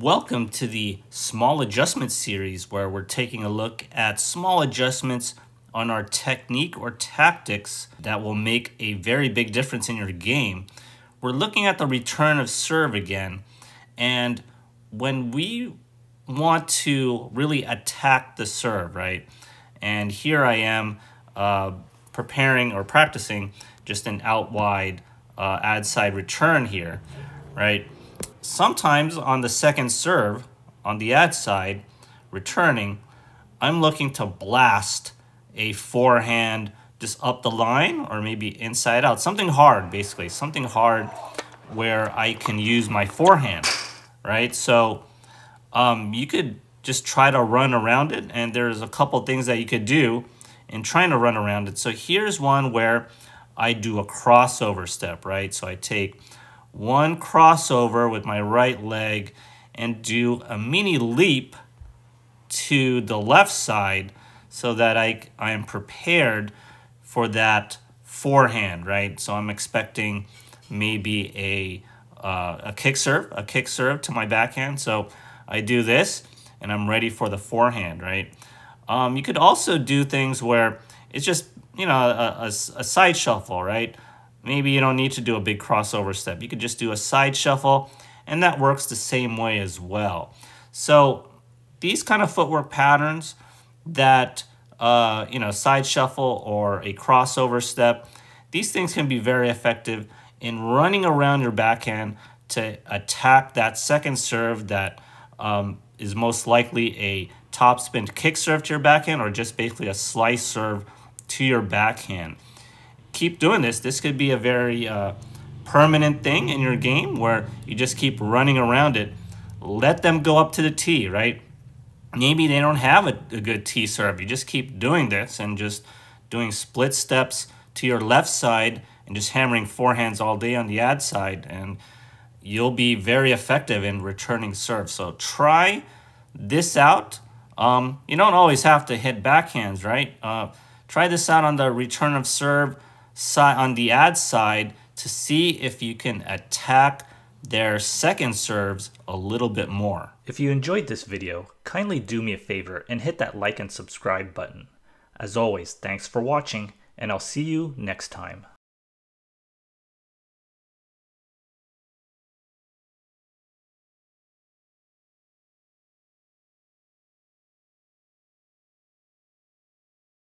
Welcome to the small adjustment series where we're taking a look at small adjustments on our technique or tactics that will make a very big difference in your game. We're looking at the return of serve again and when we want to really attack the serve, right? And here I am uh, preparing or practicing just an out wide uh, ad side return here, right? Sometimes on the second serve, on the ad side, returning, I'm looking to blast a forehand just up the line or maybe inside out. Something hard, basically. Something hard where I can use my forehand, right? So um, you could just try to run around it, and there's a couple things that you could do in trying to run around it. So here's one where I do a crossover step, right? So I take one crossover with my right leg and do a mini leap to the left side so that I, I am prepared for that forehand, right? So I'm expecting maybe a, uh, a kick serve, a kick serve to my backhand. So I do this and I'm ready for the forehand, right? Um, you could also do things where it's just, you know, a, a, a side shuffle, right? Maybe you don't need to do a big crossover step. You could just do a side shuffle, and that works the same way as well. So these kind of footwork patterns that, uh, you know, side shuffle or a crossover step, these things can be very effective in running around your backhand to attack that second serve that um, is most likely a topspin kick serve to your backhand or just basically a slice serve to your backhand keep doing this, this could be a very uh, permanent thing in your game where you just keep running around it. Let them go up to the T, right? Maybe they don't have a, a good T serve. You just keep doing this and just doing split steps to your left side and just hammering forehands all day on the ad side and you'll be very effective in returning serve. So try this out. Um, you don't always have to hit backhands, right? Uh, try this out on the return of serve side on the ad side to see if you can attack their second serves a little bit more. If you enjoyed this video, kindly do me a favor and hit that like and subscribe button. As always, thanks for watching, and I'll see you next time.